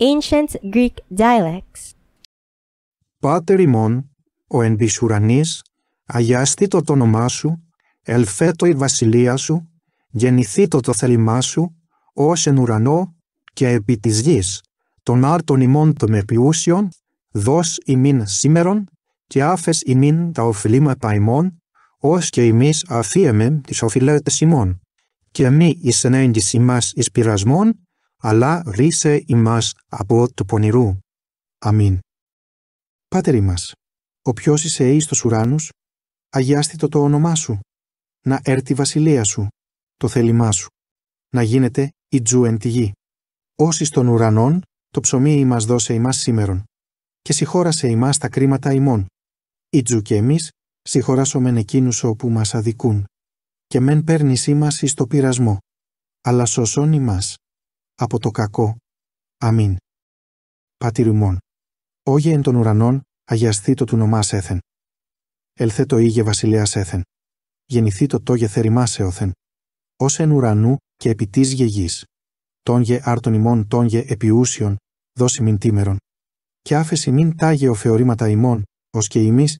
ancient Greek dialects. Πάτερ ημών, ο εν της ουρανής, αγιαστήτω το όνομά σου, ελθέτω η βασιλεία σου, γεννηθήτω το θέλημά σου, ως εν ουρανό και επί της γης, των άρτων ημών των επιούσιων, δώσ ημίν σήμερον, και άφες ημίν τα οφειλήματα ημών, ως και ημείς αφίεμεν τις οφειλέτες ημών. Και μη εις ενέντης ημάς εις πειρασμόν, αλλά ρίσε ημάς από του πονηρού. Αμήν. Πάτερ ημάς, ο ποιος είσαι εις τους ουράνους, αγιάστητο το όνομά σου, να έρθει η βασιλεία σου, το θέλημά σου, να γίνεται η τζου εν τη γη. Όσοι των ουρανών, το ψωμί ημάς δώσε ημάς σήμερον, και συγχώρασε ημάς τα κρίματα ημών. Η τζου και εμείς, συγχωράσομεν εκείνους όπου μας αδικούν, και μεν παίρνεις ημάς εις το πειρασμό, αλλά σωσόν ημάς, από το κακό. Αμήν. Πάτερ ημών, όγε εν των ουρανών, αγιαστεί το του νομάς έθεν. Ελθέ το ήγε βασιλέας έθεν. Γεννηθεί το τόγε θερημάς έωθεν. Ως εν ουρανού και επί της γεγής. Τόνγε άρτον ημών τόνγε επιούσιον, δώσει μην τίμερον. Και άφεση μην τάγε ο φεωρήματα ημών, ως και ημείς,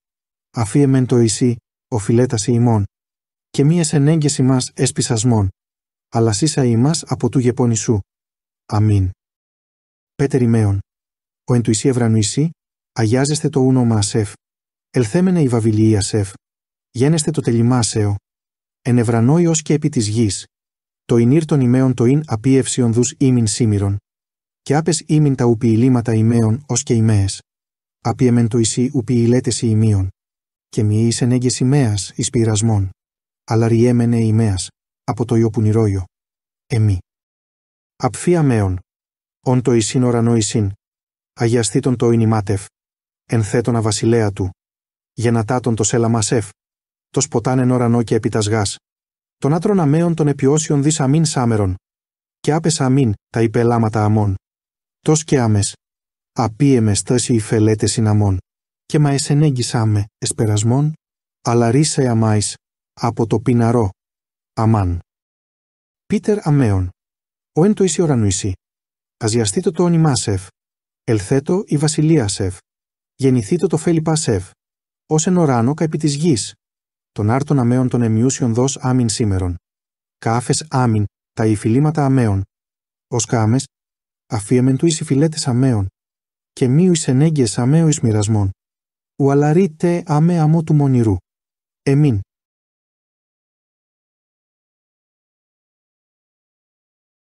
αφίεμεν το ισί, οφειλέταση ημών. Και μη εσενέγγες ημάς εσπισασμών, αλλά σύσα ημάς από του γεπώνη σου. Αμήν. Πέτερ ημέων. Ο εν του ισί ευρανουισί, αγιάζεστε το ούνομα ασεφ. Ελθέμενε η βαβιλία ασεφ. Γένεστε το τελημάσεο. Εν ευρανόη ως και επί της γης. Το ινήρ των ημέων το ειν απίευσιον δους ήμιν σήμηρον. Και άπες ήμιν τα ουπιηλήματα ημέων ως και ημέες. Απίεμεν το ισί ουπιηλέτες ημείων. Και μη εις ενέγγες ημέας εις πειρασμών. Αλλά ριέμενε ημέας, από το ιοπουνηρόιο. Εμεί. Απφία μέων. Ον το εισήν ορανό εισήν. Αγιαστή τον το ινημάτευ. Εν θέτον αβασιλέα του. Γενατάτον το σέλα σεφ. Το σποτάνεν ορανό και επί τας γάς. Τον άτρον αμέων των επιώσεων δις αμήν σάμερον. Και άπεσα αμήν τα υπελάματα αμών. Τος και άμες. Απίεμες στάση υφελέτες συναμών. Και μα εσενέγγισάμε εσπερασμών, αλλά ρίσε αμάις από το πιναρό. Αμάν. Πίτερ αμέων. Ο εν το εις ουρανουισί. Αζιαστήτω το όνειμά σεφ. Ελθέτω η βασιλεία σεφ. Γεννηθήτω το φέλιπα σεφ. Ω εν οράνο κα επί της γης. Τον άρτον αμέων των εμιούσιων δό άμιν σήμερον. Κάφε άμιν τα υφιλήματα αμέων. Ω κάμες, αφίεμεν του εις φιλέτες αμέων. Και μίου εις ενέγγιες αμέω εις μοιρασμών. Ουαλαρίτε αμέ αμό του μονηρού. Εμήν.